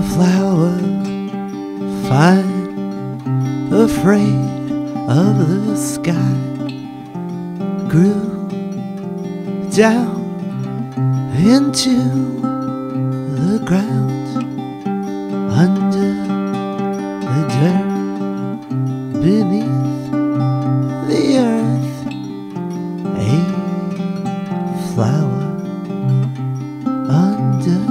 a flower, fine, afraid of the sky, grew down into the ground under the dirt beneath the earth. A flower underground.